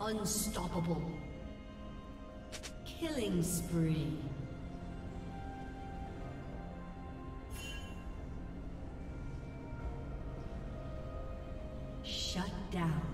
Unstoppable. Killing spree. Shut down.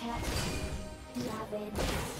protect Lavender.